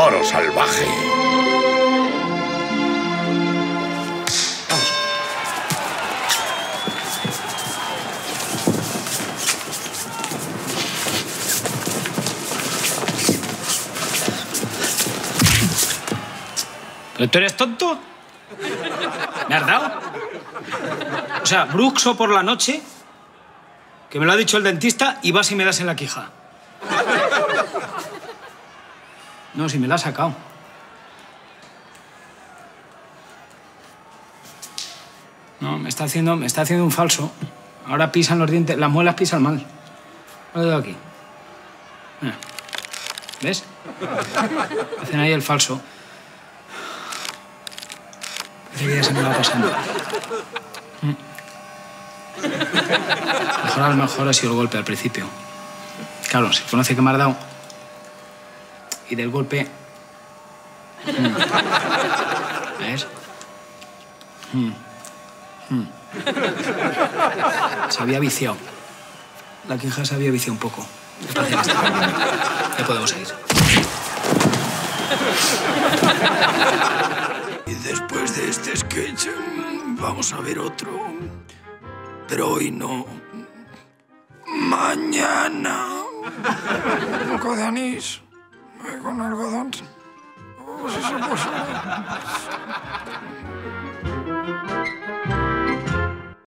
toro salvaje. ¿Pero tú eres tonto? ¿Me has dado? O sea, bruxo por la noche, que me lo ha dicho el dentista, y vas y me das en la quija. No, si me la ha sacado. No, me está haciendo, me está haciendo un falso. Ahora pisan los dientes, las muelas pisan mal. Lo aquí. Mira. ¿Ves? Hacen ahí el falso. Parece que ya se me va pasando. Mm. Mejor a lo mejor ha sido el golpe al principio. Claro, se conoce que me has dado. Y del golpe. Mm. ¿Ves? Se había viciado. La queja se había viciado un poco. Ya podemos ir. Y después de este sketch vamos a ver otro. Pero hoy no. Mañana. Un poco de anís Gunnar Viðhans og þessi búið